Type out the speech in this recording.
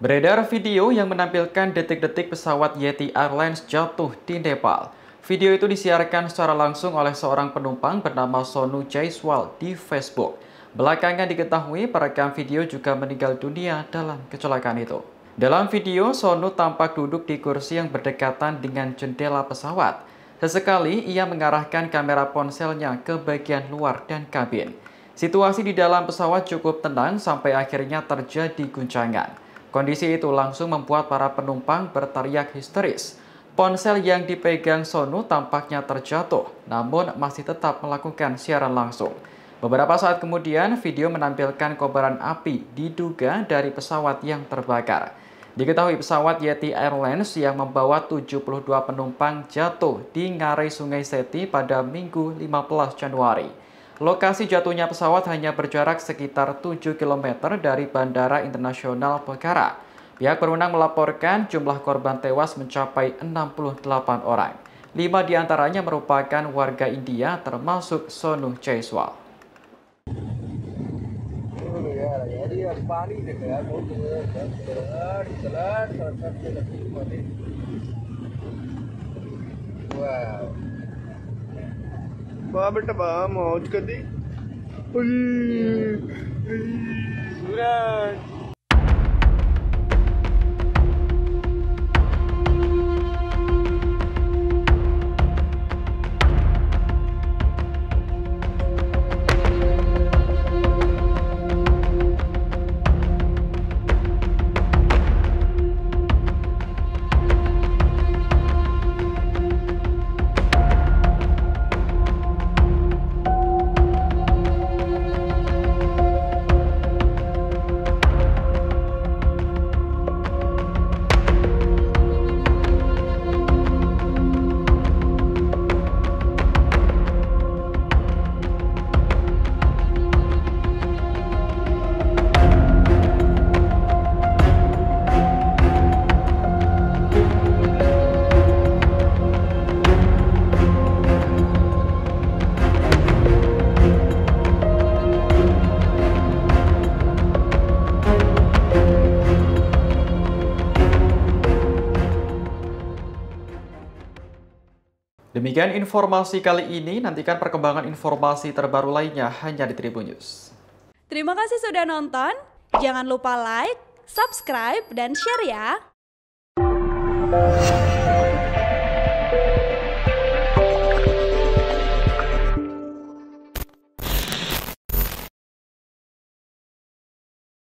Beredar video yang menampilkan detik-detik pesawat Yeti Airlines jatuh di Nepal. Video itu disiarkan secara langsung oleh seorang penumpang bernama Sonu Jaiswal di Facebook. Belakangan diketahui perekam video juga meninggal dunia dalam kecelakaan itu. Dalam video, Sonu tampak duduk di kursi yang berdekatan dengan jendela pesawat. Sesekali ia mengarahkan kamera ponselnya ke bagian luar dan kabin. Situasi di dalam pesawat cukup tenang sampai akhirnya terjadi guncangan. Kondisi itu langsung membuat para penumpang berteriak histeris. Ponsel yang dipegang Sonu tampaknya terjatuh, namun masih tetap melakukan siaran langsung. Beberapa saat kemudian, video menampilkan kobaran api diduga dari pesawat yang terbakar. Diketahui pesawat Yeti Airlines yang membawa 72 penumpang jatuh di ngarai Sungai Seti pada Minggu 15 Januari. Lokasi jatuhnya pesawat hanya berjarak sekitar 7 km dari Bandara Internasional Pokhara. Pihak berwenang melaporkan jumlah korban tewas mencapai 68 orang. Lima di antaranya merupakan warga India termasuk Sonu Jaiswal. Wow. ਬਾ ਬਟਬਾ ਮੌਜ ਕਦੀ। ਉਈ। Demikian informasi kali ini, nantikan perkembangan informasi terbaru lainnya hanya di Tribun News. Terima kasih sudah nonton, jangan lupa like, subscribe, dan share ya!